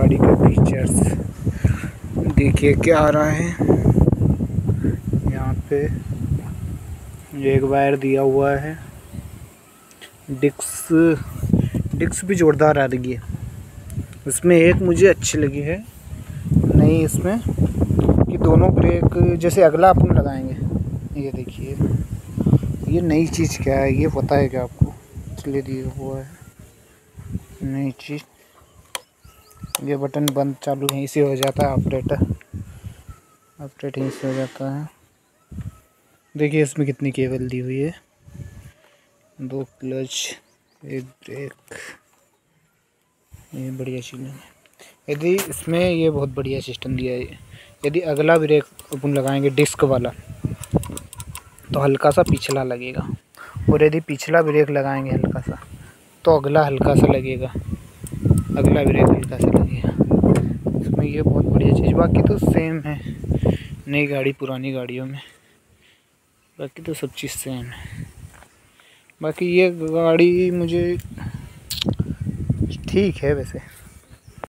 गाड़ी के फीचर्स देखिए क्या आ रहा है। यहाँ पे एक वायर दिया हुआ है। डिक्स डिक्स भी जोरदार आ रही है। इसमें एक मुझे अच्छी लगी है। नहीं, इसमें कि दोनों ब्रेक जैसे अगला अपन लगाएँगे। ये देखिए, ये नई चीज़ क्या है? ये पता है क्या आपको? इसलिए दिया हुआ है। नई चीज़। ये बटन बंद चालू यहीं से हो जाता है ऑपरेटर ऑपरेट यहीं से हो जाता है। देखिए इसमें कितनी केबल दी हुई है। दो क्लच, एक ब्रेक, ये बढ़िया चीज़ है। यदि इसमें ये बहुत बढ़िया सिस्टम दिया है, यदि अगला ब्रेक अपन लगाएँगे डिस्क वाला तो हल्का सा पिछला लगेगा। और यदि पिछला ब्रेक लगाएँगे हल्का सा तो अगला हल्का सा लगेगा। अगला ब्रेक हल्का सा लगेगा इसमें यह बहुत बढ़िया चीज़, बाकी तो सेम है। नई गाड़ी, पुरानी गाड़ियों में। बाकी तो सब चीज़ सेम है। बाकी ये गाड़ी मुझे ठीक है वैसे।